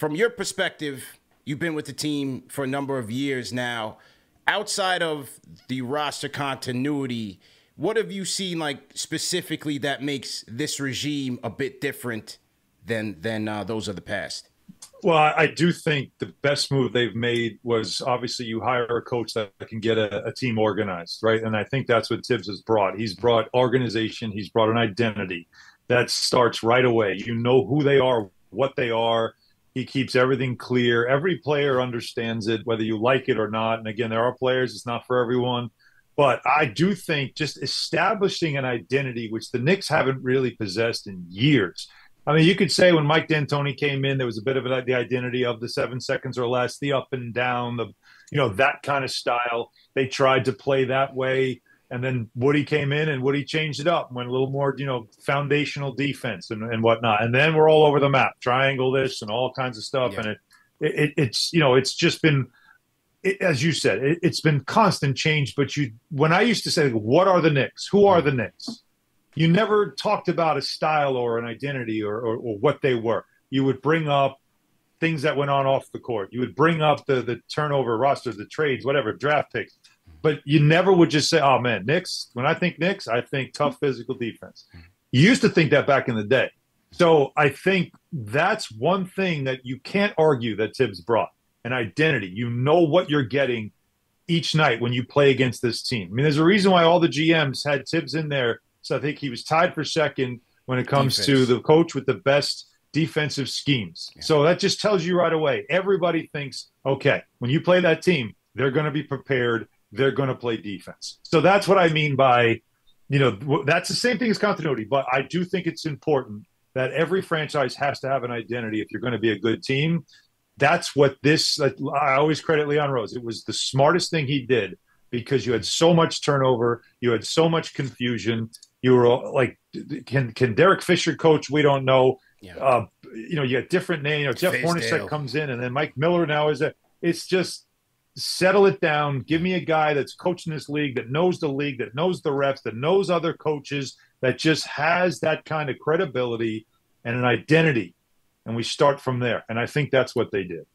from your perspective, you've been with the team for a number of years now. Outside of the roster continuity, what have you seen like specifically that makes this regime a bit different than than uh, those of the past? Well, I do think the best move they've made was obviously you hire a coach that can get a, a, team organized, right? And I think that's what Thibs has brought. He's brought organization, he's brought an identity that starts right away. You know who they are, what they are. He keeps everything clear. Every player understands it, whether you like it or not. And again, there are players, it's not for everyone. But I do think just establishing an identity, which the Knicks haven't really possessed in years I mean, you could say when Mike D'Antoni came in, there was a bit of a, the identity of the seven seconds or less, the up and down, the you know that kind of style. They tried to play that way, and then Woody came in and Woody changed it up, went a little more you know foundational defense and, and whatnot. And then we're all over the map, triangle this and all kinds of stuff. Yeah. And it, it, it's you know it's just been. It, as you said, it, has been constant change. But you, when I used to say, "What are the Knicks? Who are the Knicks?" you never talked about a style or an identity or, or, or, what they were. You would bring up things that went on off the court. You would bring up the the turnover roster, the trades, whatever, draft picks. But you never would just say, "Oh man, Knicks." When I think Knicks, I think tough physical defense. Mm-hmm. You used to think that back in the day. So I think that's one thing that you can't argue that Thibs brought an identity. You know what you're getting each night when you play against this team. I mean, there's a reason why all the GMs had Thibs in there so I think he was tied for second when it comes Defense. to the coach with the best defensive schemes. Yeah. So that just tells you right away. Everybody thinks, okay, when you play that team, they're going to be prepared. They're going to play defense. So that's what I mean by, you know, that's the same thing as continuity. But I do think it's important that every franchise has to have an identity if you're going to be a good team. That's what this. I always credit Leon Rose. It was the smartest thing he did because you had so much turnover, you had so much confusion, you were like, can can Derek Fisher coach? We don't know. Yeah. Uh, you know, you got different names. You know, Jeff Hornacek comes in, and then Mike Miller now is a. It's just settle it down. Give me a guy that's coaching this league, that knows the league, that knows the refs, that knows other coaches, that just has that kind of credibility and an identity. And we start from there. And I think that's what they did.